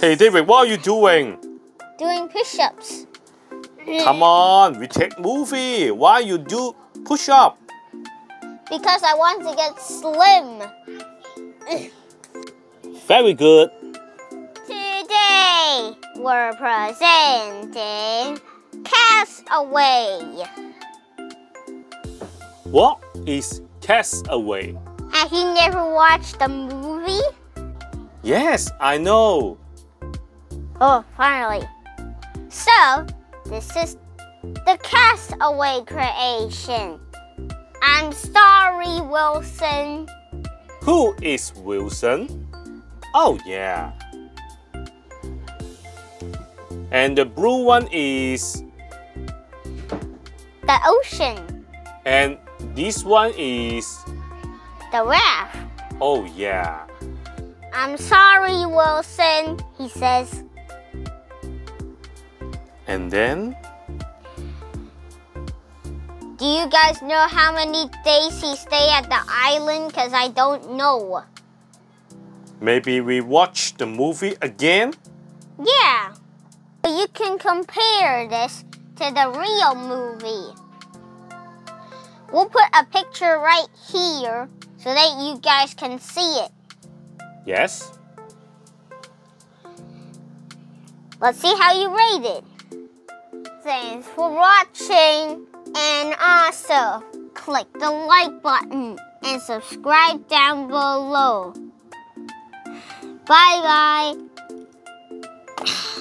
Hey David, what are you doing? Doing push-ups. Come on, we take movie. Why you do push up? Because I want to get slim. Very good. Today, we're presenting Castaway. What is Castaway? Have you never watched the movie? Yes, I know. Oh, finally. So, this is the Castaway creation. I'm sorry, Wilson. Who is Wilson? Oh yeah. And the blue one is The ocean. and this one is The raft. oh yeah. I'm sorry, Wilson, he says. And then Do you guys know how many days he stayed at the island? Because I don't know. maybe we watch the movie again? Yeah. You can compare this to the real movie. We'll put a picture right here so that you guys can see it. Yes. Let's see how you rate it. Thanks for watching. And also, click the like button and subscribe down below. Bye bye.